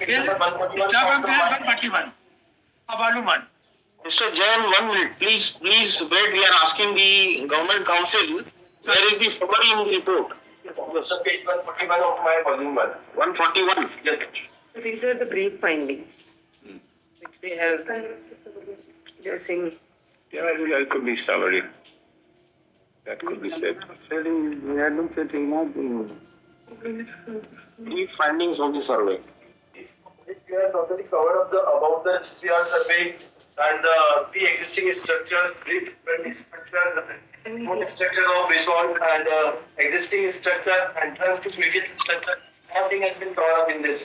Is Staff and Place one forty-one. Abaluman. Mr. Jain, one minute, please, please wait. We are asking the government counsel. Where is the summary in the report? So page one forty-one of my volume one. One forty-one. Yes. These are the brief findings hmm. which they have, they're saying, Yeah, that could be summary. That could be said. The findings of the survey. We are totally covered of the, about the GPR survey and the pre-existing structure, pre-existing structure, structure of basement and uh, existing structure and trans to previous structure, everything has been covered up in this.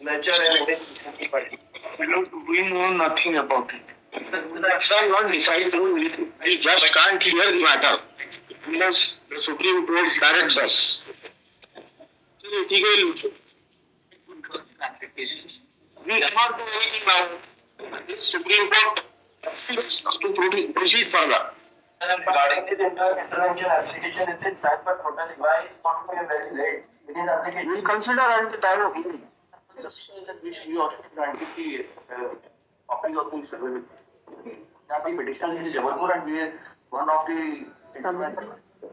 Nature and everything. We know nothing about it. That's why not decide to, we, we just can't hear the matter. Unless the Supreme Court directs us. चलिए, ठीक है We cannot do anything now. This Supreme Court asks us to proceed- proceed further. And regarding this inter intervention application, is it back but totally, why is not going very late? It is application. We will consider at the time of hearing. Suspicion is that we should, we ought to grant the, uh, copy of the survey. यहाँ पे petition is Jabalpur and we are one of the. हम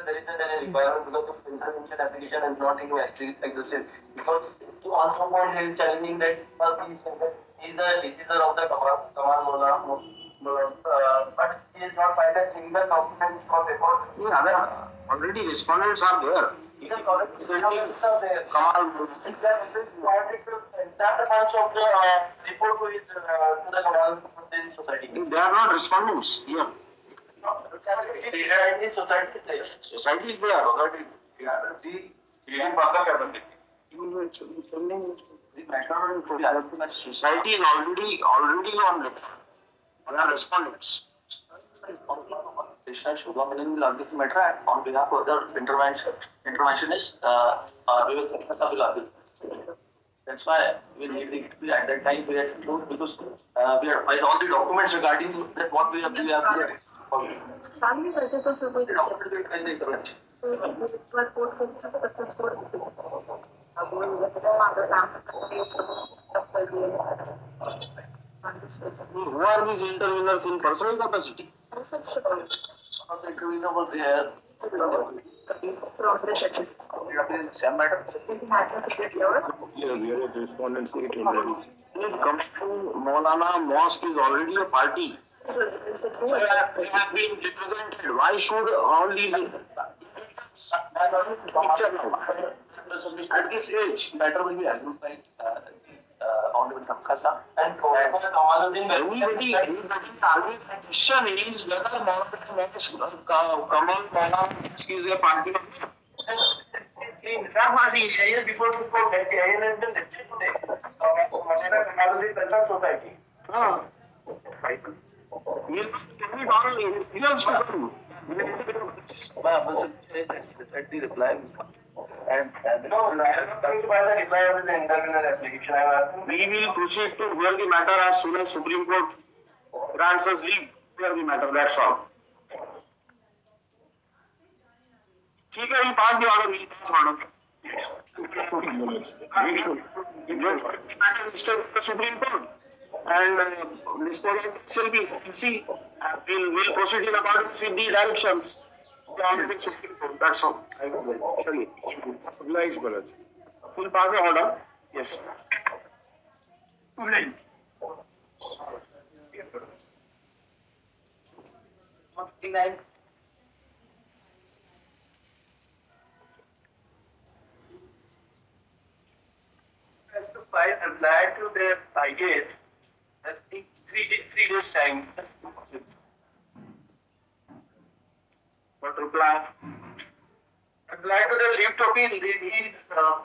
there is a requirement because of intervention application is not even existed. Because to on some point he is challenging that, he is the, he is the decision of the Kamal, Kamal Mulana, uh, but he is not filed a single document for record. other already respondents are there Even college students are there. Kamal Entire bunch of the uh, report to his, uh, to the Kamal society. they are not respondents here They society society society society is already already on respondents Krishna Shubha Menon on this matter and on behalf of the intervention, interventionist uh, uh, Vivek Sarkasa will argue. That's why we need the at that time we had to because uh, we had filed all the documents regarding that what we have. We have चांगली करते तो कोई पर course करते तो course अब वो मात्र काम करते Who are these interveners in personal capacity? Are they intervenable there? Sam, madam. Yeah, we are at respondents 800. When it comes to Maulana, mosque is already a party. We have been represented. Why should all these picture now? At this age, better will be amplified. Honorable Kamkasa and everybody, everybody always question is whether Mohammed Kamal Malam is a party member. In fact, I think Shahir before before that, Shahir has been listed today. Malaria Society. हाँ He'll, can we all, he has to come. Well, Muslim says that that the reply will come. And, and. No, I am not coming to buy the reply of the intervenor application. I am asking. We will proceed to hear the matter as soon as Supreme Court grants us leave to hear the matter, that's all. ठीक है, we'll pass the order, we'll pass the order. Grateful. Matter is to the Supreme Court. And uh, this program shall be, we'll see, uh, we'll, we'll proceed in accordance with the directions of the Honorable Supreme Court, that's all. Surely. Obliged, Bharat. We'll pass the order, yes. Public. Forty-nine. Has to file reply to their package. That three three days time. But reply. Reply to the leave to appeal, they need, uh,